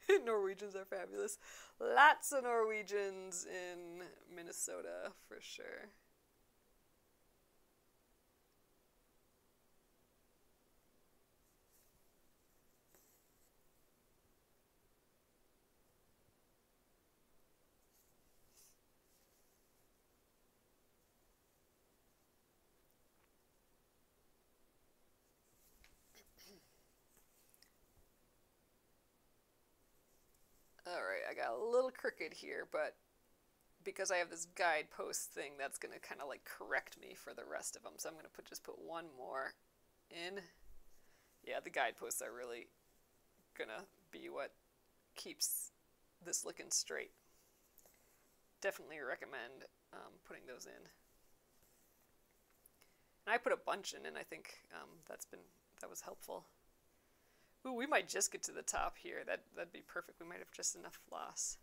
Norwegians are fabulous. Lots of Norwegians in Minnesota for sure. I got a little crooked here, but because I have this guidepost thing, that's going to kind of like correct me for the rest of them. So I'm going to put just put one more in. Yeah, the guideposts are really going to be what keeps this looking straight. Definitely recommend um, putting those in. And I put a bunch in, and I think um, that's been that was helpful. Ooh, we might just get to the top here. That, that'd be perfect. We might have just enough floss.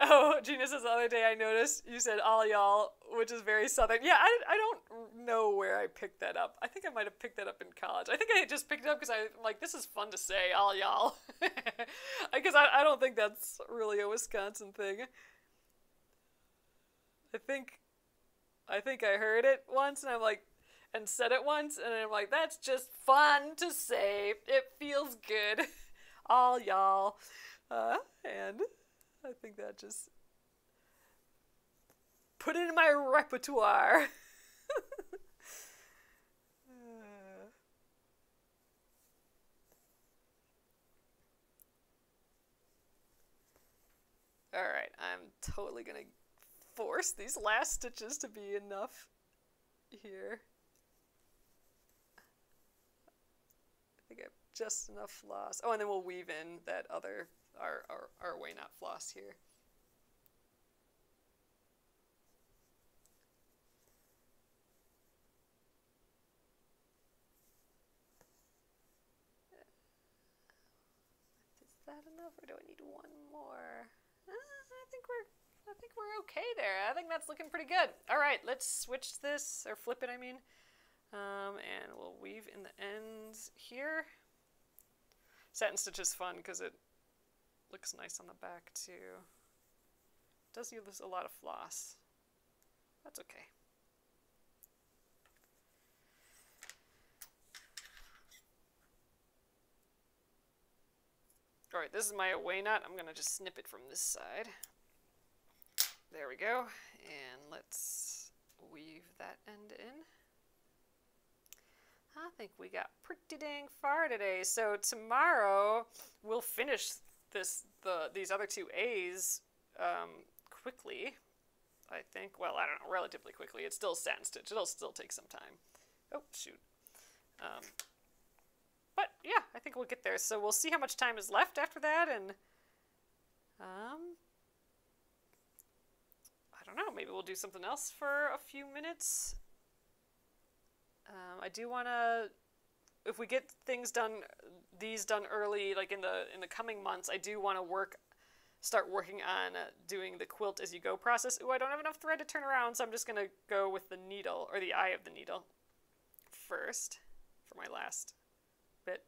Oh, Gina says the other day I noticed you said all y'all, which is very southern. Yeah, I, I don't know where I picked that up. I think I might have picked that up in college. I think I just picked it up because I'm like, this is fun to say, all y'all. Because I, I don't think that's really a Wisconsin thing. I think I think I heard it once and I'm like and said it once and I'm like, that's just fun to say. It feels good. all y'all. Uh, and I think that just put it in my repertoire. Uh. Alright, I'm totally gonna force these last stitches to be enough here. I think I have just enough floss. Oh, and then we'll weave in that other our, our, our way not floss here. Is that enough or do I need one more? Uh, I think we're I think we're okay there. I think that's looking pretty good. All right, let's switch this, or flip it, I mean. Um, and we'll weave in the ends here. Satin stitch is fun because it looks nice on the back too. Does use a lot of floss. That's okay. Alright, this is my away knot. I'm going to just snip it from this side. There we go. And let's weave that end in. I think we got pretty dang far today. So tomorrow we'll finish this the these other two A's um, quickly. I think. Well, I don't know, relatively quickly. It's still satin stitch. It'll still take some time. Oh shoot. Um, but yeah, I think we'll get there. So we'll see how much time is left after that, and um, I don't know. Maybe we'll do something else for a few minutes. Um, I do want to if we get things done, these done early, like in the in the coming months, I do want to work, start working on uh, doing the quilt as you go process. Ooh, I don't have enough thread to turn around, so I'm just gonna go with the needle or the eye of the needle first for my last bit.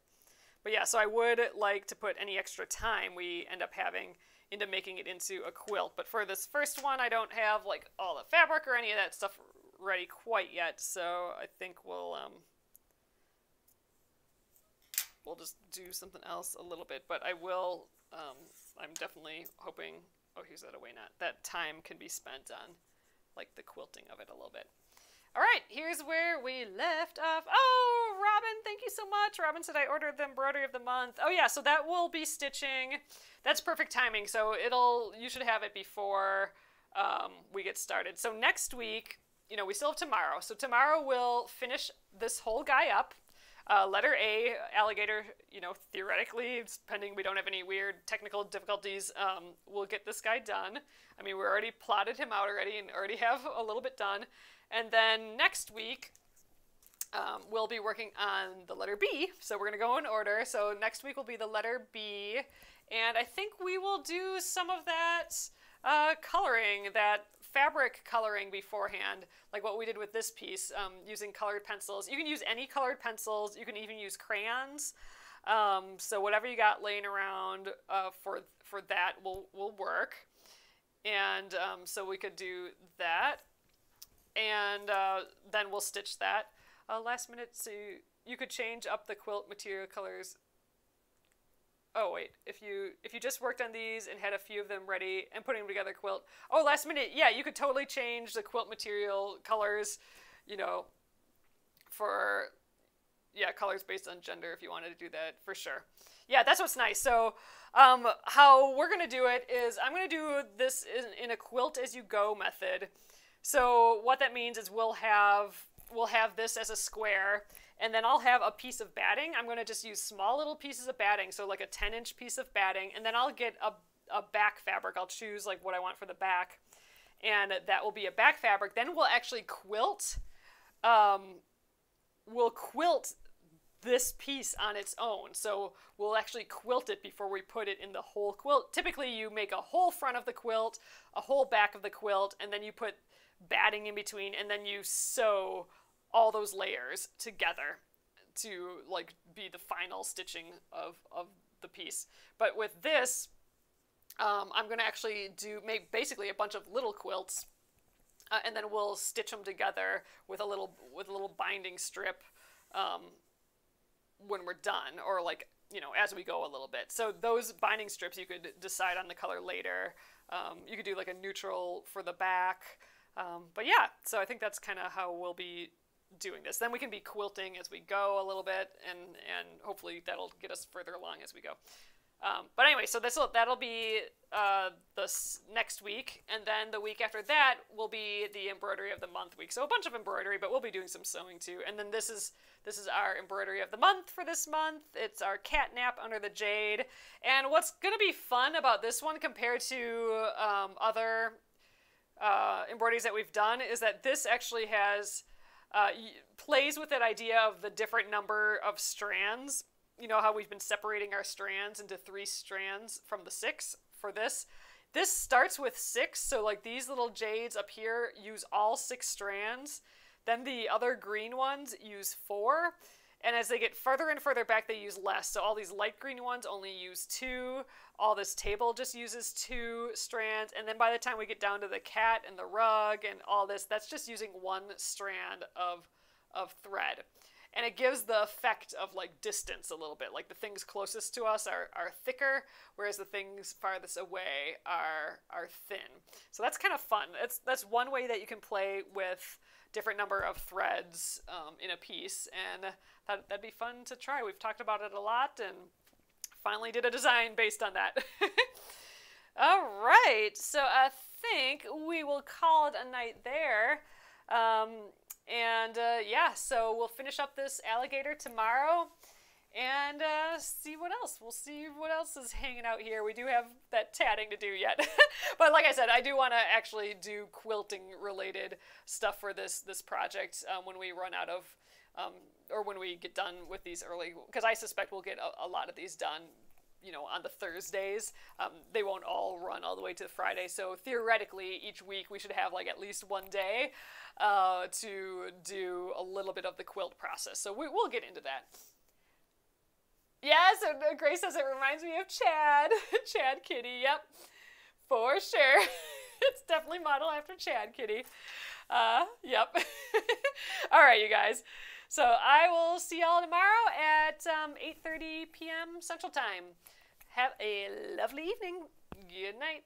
But yeah, so I would like to put any extra time we end up having into making it into a quilt. But for this first one, I don't have like all the fabric or any of that stuff ready quite yet, so I think we'll um, we'll just do something else a little bit. But I will, um, I'm definitely hoping, oh, here's that away knot, that time can be spent on like the quilting of it a little bit. All right, here's where we left off. Oh, Robin, thank you so much. Robin said I ordered the embroidery of the month. Oh yeah, so that will be stitching. That's perfect timing. So it'll, you should have it before um, we get started. So next week, you know, we still have tomorrow. So tomorrow we'll finish this whole guy up. Uh, letter A, alligator, you know, theoretically, pending we don't have any weird technical difficulties, um, we'll get this guy done. I mean, we already plotted him out already and already have a little bit done. And then next week, um, we'll be working on the letter B. So we're going to go in order. So next week will be the letter B. And I think we will do some of that uh, coloring, that fabric coloring beforehand, like what we did with this piece, um, using colored pencils. You can use any colored pencils. You can even use crayons. Um, so whatever you got laying around uh, for for that will will work. And um, so we could do that, and uh, then we'll stitch that. Uh, last minute, so you, you could change up the quilt material colors oh wait, if you if you just worked on these and had a few of them ready and putting them together quilt, oh last minute, yeah, you could totally change the quilt material colors, you know, for yeah, colors based on gender if you wanted to do that for sure. Yeah, that's what's nice. So um, how we're gonna do it is I'm gonna do this in, in a quilt as you go method. So what that means is we'll have we'll have this as a square and then I'll have a piece of batting. I'm going to just use small little pieces of batting, so like a 10 inch piece of batting, and then I'll get a, a back fabric. I'll choose like what I want for the back, and that will be a back fabric. Then we'll actually quilt. Um, we'll quilt this piece on its own. So we'll actually quilt it before we put it in the whole quilt. Typically, you make a whole front of the quilt, a whole back of the quilt, and then you put batting in between, and then you sew all those layers together to like be the final stitching of, of the piece. But with this, um, I'm going to actually do make basically a bunch of little quilts, uh, and then we'll stitch them together with a little with a little binding strip um, when we're done, or like you know as we go a little bit. So those binding strips you could decide on the color later. Um, you could do like a neutral for the back. Um, but yeah, so I think that's kind of how we'll be doing this. Then we can be quilting as we go a little bit, and and hopefully that'll get us further along as we go. Um, but anyway, so this will that'll be uh, this next week, and then the week after that will be the embroidery of the month week. So a bunch of embroidery, but we'll be doing some sewing too. And then this is this is our embroidery of the month for this month. It's our cat nap under the jade. And what's gonna be fun about this one compared to um, other uh, embroideries that we've done is that this actually has uh, plays with that idea of the different number of strands. You know how we've been separating our strands into three strands from the six for this. This starts with six, so like these little jades up here use all six strands. Then the other green ones use four. And as they get further and further back, they use less. So all these light green ones only use two. All this table just uses two strands. And then by the time we get down to the cat and the rug and all this, that's just using one strand of, of thread. And it gives the effect of like distance a little bit. Like the things closest to us are, are thicker, whereas the things farthest away are, are thin. So that's kind of fun. That's, that's one way that you can play with different number of threads um, in a piece, and that, that'd be fun to try. We've talked about it a lot, and finally did a design based on that. All right, so I think we will call it a night there. Um, and uh, yeah, so we'll finish up this alligator tomorrow and uh, see what else. We'll see what else is hanging out here. We do have that tatting to do yet, but like I said, I do want to actually do quilting related stuff for this this project um, when we run out of, um, or when we get done with these early, because I suspect we'll get a, a, lot of these done. You know, on the Thursdays, um, they won't all run all the way to Friday. So theoretically, each week we should have like at least one day uh, to do a little bit of the quilt process. So we, we'll get into that. Yes, and Grace says it reminds me of Chad. Chad Kitty, yep. For sure. it's definitely modeled after Chad Kitty. Uh, yep. All right, you guys. So I will see y'all tomorrow at um, 8.30 p.m. Central Time. Have a lovely evening. Good night.